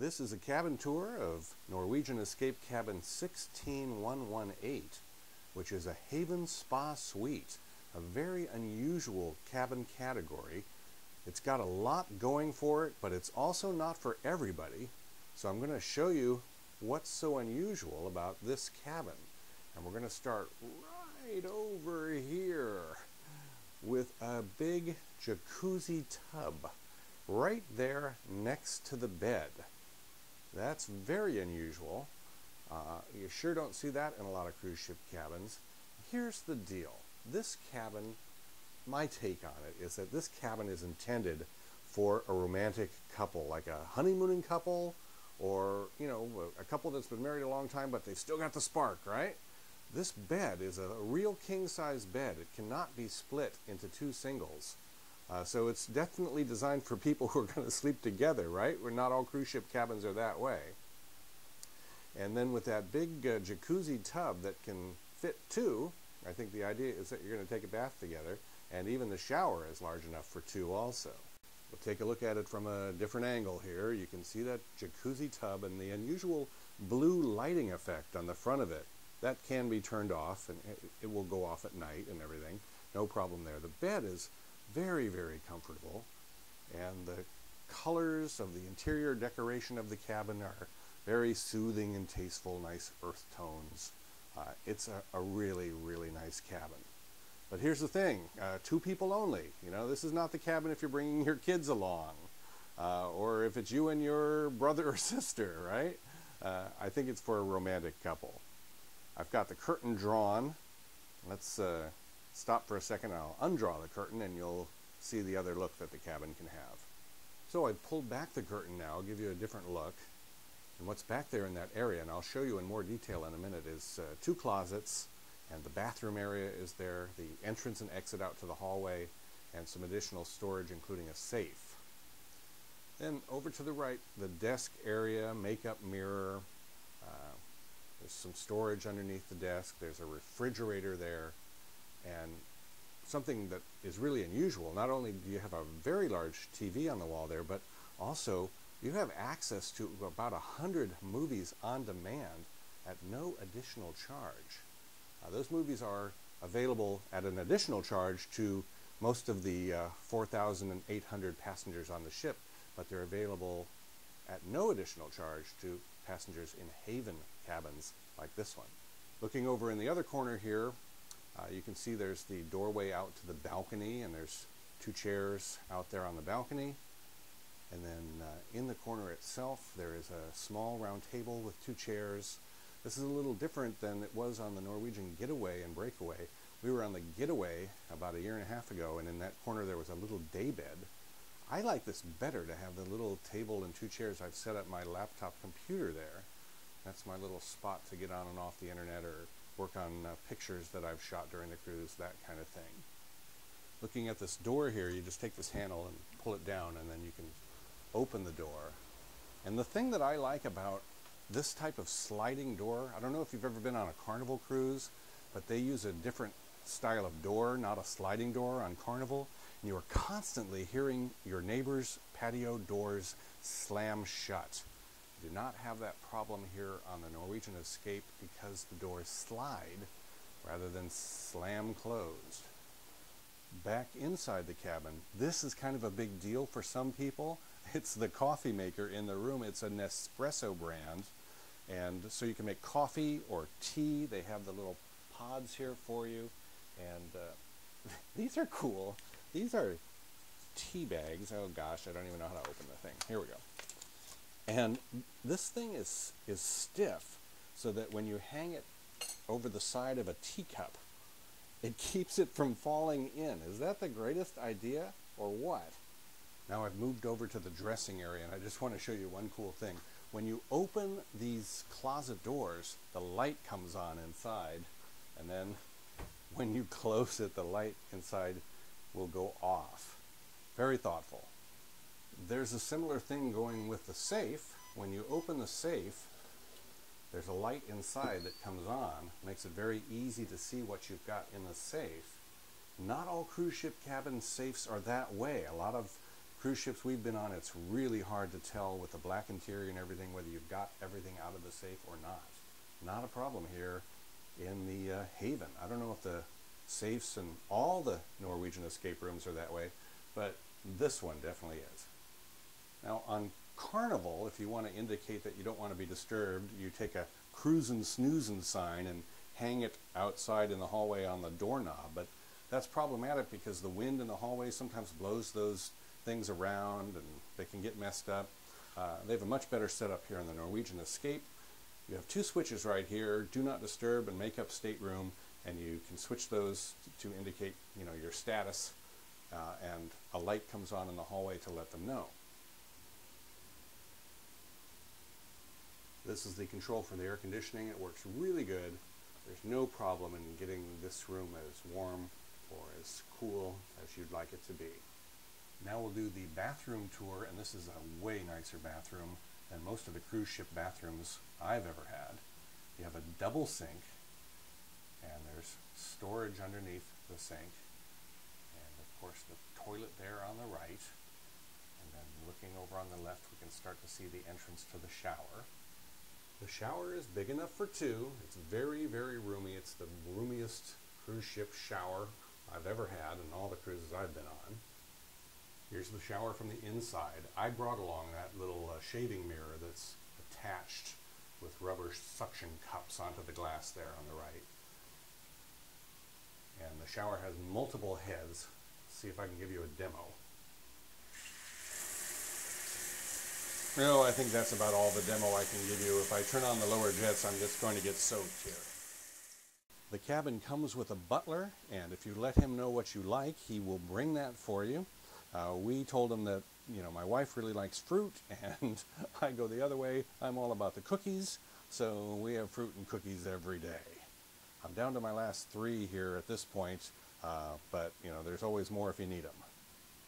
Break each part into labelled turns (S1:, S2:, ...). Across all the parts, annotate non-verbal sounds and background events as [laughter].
S1: This is a cabin tour of Norwegian Escape Cabin 16118, which is a Haven Spa Suite, a very unusual cabin category. It's got a lot going for it, but it's also not for everybody. So I'm going to show you what's so unusual about this cabin. And we're going to start right over here with a big jacuzzi tub right there next to the bed. That's very unusual. Uh, you sure don't see that in a lot of cruise ship cabins. Here's the deal. This cabin, my take on it is that this cabin is intended for a romantic couple, like a honeymooning couple or, you know, a couple that's been married a long time but they've still got the spark, right? This bed is a real king size bed. It cannot be split into two singles. Uh, so it's definitely designed for people who are going to sleep together, right? We're not all cruise ship cabins are that way. And then with that big uh, jacuzzi tub that can fit two, I think the idea is that you're going to take a bath together, and even the shower is large enough for two also. We'll take a look at it from a different angle here. You can see that jacuzzi tub and the unusual blue lighting effect on the front of it. That can be turned off, and it will go off at night and everything. No problem there. The bed is very, very comfortable. And the colors of the interior decoration of the cabin are very soothing and tasteful, nice earth tones. Uh, it's a, a, really, really nice cabin. But here's the thing, uh, two people only. You know, this is not the cabin if you're bringing your kids along. Uh, or if it's you and your brother or [laughs] sister, right? Uh, I think it's for a romantic couple. I've got the curtain drawn. Let's uh, stop for a second. I'll undraw the curtain and you'll see the other look that the cabin can have. So I pulled back the curtain now, I'll give you a different look. And what's back there in that area, and I'll show you in more detail in a minute, is uh, two closets, and the bathroom area is there, the entrance and exit out to the hallway, and some additional storage, including a safe. Then over to the right, the desk area, makeup mirror. Uh, there's some storage underneath the desk. There's a refrigerator there, and something that is really unusual. Not only do you have a very large TV on the wall there, but also you have access to about a hundred movies on demand at no additional charge. Uh, those movies are available at an additional charge to most of the uh, 4,800 passengers on the ship, but they're available at no additional charge to passengers in Haven cabins like this one. Looking over in the other corner here, uh, you can see there's the doorway out to the balcony and there's two chairs out there on the balcony. And then uh, in the corner itself, there is a small round table with two chairs. This is a little different than it was on the Norwegian Getaway and Breakaway. We were on the Getaway about a year and a half ago, and in that corner there was a little day bed. I like this better to have the little table and two chairs. I've set up my laptop computer there. That's my little spot to get on and off the internet or work on uh, pictures that I've shot during the cruise, that kind of thing. Looking at this door here, you just take this handle and pull it down and then you can open the door. And the thing that I like about this type of sliding door, I don't know if you've ever been on a Carnival cruise, but they use a different style of door, not a sliding door on Carnival. And you are constantly hearing your neighbor's patio doors slam shut do not have that problem here on the Norwegian Escape because the doors slide rather than slam closed. Back inside the cabin, this is kind of a big deal for some people. [laughs] It's the coffee maker in the room. It's a Nespresso brand. And so you can make coffee or tea. They have the little pods here for you. And uh, [laughs] these are cool. These are tea bags. Oh gosh, I don't even know how to open the thing. Here we go. And this thing is, is stiff so that when you hang it over the side of a teacup, it [laughs] keeps it from falling in. Is that the greatest idea or what? Now I've moved over to the dressing area and I just want to show you one cool thing. When you open these closet doors, the light comes on inside and then [laughs] when you close it, the light inside will go off. Very thoughtful. There's a similar thing going with the safe. When you open the safe, there's a light inside that comes on, makes it very easy to see what you've got in the safe. Not all cruise ship cabin safes are that way. A lot of cruise ships we've been on, it's really hard to tell with the black interior and everything whether you've got everything out of the safe or not. Not a problem here in the uh, Haven. I don't know if the safes in all the Norwegian escape rooms are that way, but this one definitely is. Now on Carnival, if you want to indicate that you don't want to be disturbed, you take a cruisin' snoozin' sign and hang it outside in the hallway on the doorknob. But that's problematic because the wind in the hallway sometimes blows those things around and they can get messed up. Uh, they have a much better setup here in the Norwegian Escape. You have two switches right here, do not disturb and make up stateroom, and you can switch those to, indicate you know, your status, uh, and a light comes on in the hallway to let them know. This is the control for the air conditioning. It works really good. There's no problem in getting this room as warm or as cool as you'd like it to be. Now we'll do the bathroom tour, and this is a way nicer bathroom than most of the cruise ship bathrooms I've ever had. You have a double sink, and there's storage underneath the sink, and of course the toilet there on the right. And then looking over on the left, we can start to see the entrance to the shower. The shower is big enough for two. It's very, very roomy. It's the roomiest cruise ship shower I've ever had in all the cruises I've been on. Here's the shower from the inside. I brought along that little uh, shaving mirror that's attached with rubber suction cups onto the glass there on the right. And the shower has multiple heads. Let's see if I can give you a demo. No, I think that's about all the demo I can give you. If I turn on the lower jets, I'm just going to get soaked here. The cabin comes with a butler, and if you let him know what you like, he will bring that for you. Uh, we told him that, you know, my wife really likes fruit, [laughs] and I go the other way. I'm all about the cookies, so we have fruit and cookies every day. I'm down to my last three here at this point, uh, but, you know, there's always more if you need them.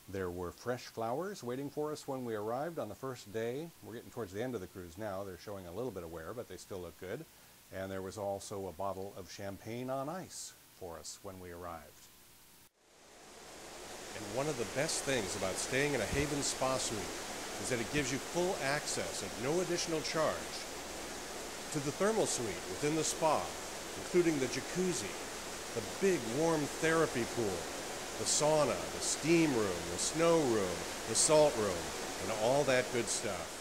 S1: There were fresh flowers waiting for us when we arrived on the first day. We're getting towards the end of the cruise now. They're showing a little bit of wear, but they still look good. And there was also a bottle of champagne on ice for us when we arrived. And one of the best things about staying in a Haven Spa Suite is that it gives you full access at no additional charge to the thermal suite within the spa, including the jacuzzi, the big warm therapy pool, the sauna, the steam room, the snow room, the salt room, and all that good stuff.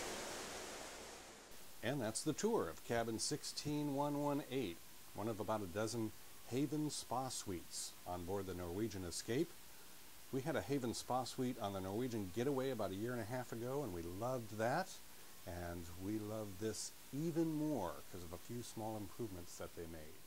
S1: And that's the tour of cabin 16118, one of about a dozen Haven Spa Suites on board the Norwegian Escape. We had a Haven Spa Suite on the Norwegian Getaway about a year and a half ago, and we loved that. And we love this even more because of a few small improvements that they made.